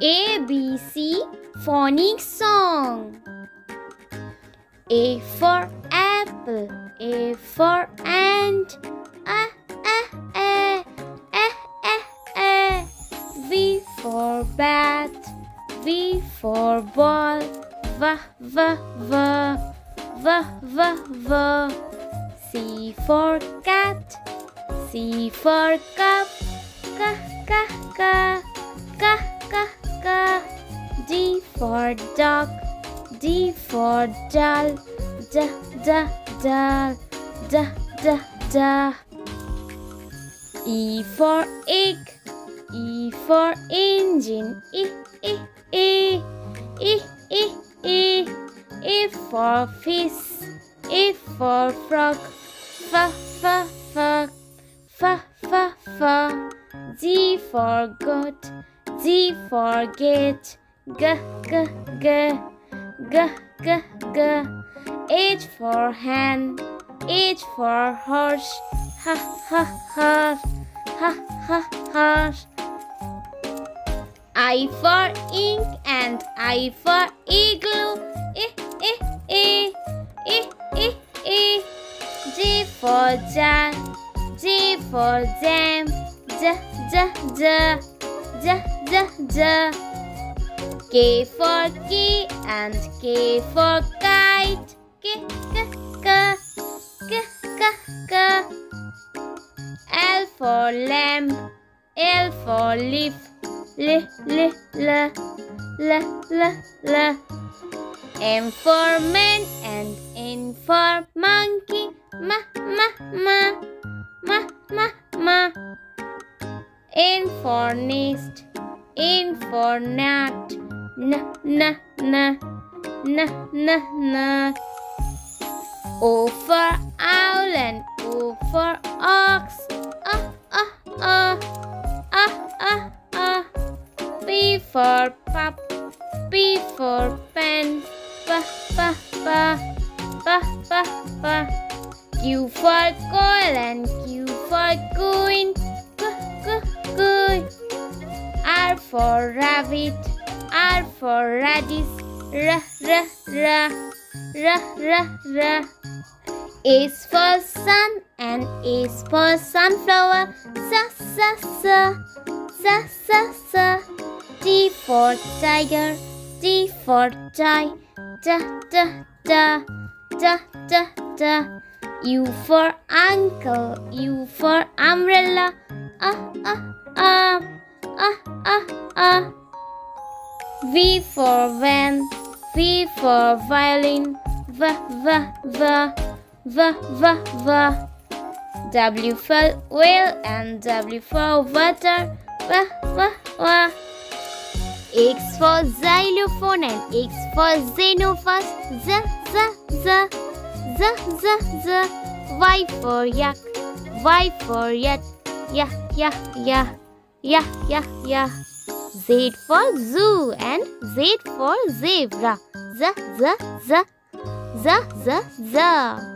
ABC phonics song. A for apple, A for ant, A, A, A, A, A, A. V for bat, V for ball, V, V, V, V, V, V. C for cat, C for cup, K, for dog, D for doll, D, D, doll, D, D, D. E for egg, E for engine, E, E, E, E, E, E. F for fish, F for frog, F, F, F, F, F, F. G for goat, G for gate, G, G, G, G, G, G. H for hen, H for horse, Ha, ha, horse, ha, ha, horse. I for ink and I for igloo, E, E, E, E, E, E. J for jar, J for jam, J, J, J, J, J, J. K for key and K for kite, K, K, K, K, K, K. L for lamp, L for leaf, L, L, L, L, L, L. M for man and N for monkey, Ma, ma, ma, ma, ma, ma. N for nest, N for nut, N, N, N, N, N, N. O for owl and O for ox, Ah, ah, ah, ah, ah, ah. P for pup, P for pen, P, P, P, P, P, P. Q for coil and Q for queen, Q, Q, Q. R for rabbit, R for radish, R, R, R, R, R, R. S for sun and S for sunflower, S, S, S, S, S, S. T for tiger, T for tie, D, D, D, D, D, D. U for uncle, U for umbrella, ah, ah, ah, ah, ah, ah. V for van, V for violin, V, V, V, V, V, V. W for whale and W for water, W, W, W. X for xylophone and X for xenopus, Z, Z, Z, Z, Z, Z. Y for yak, Y for yet, ya, ya, ya, ya, ya, ya. Z for zoo and Z for zebra, Z, Z, Z, Z, Z, Z.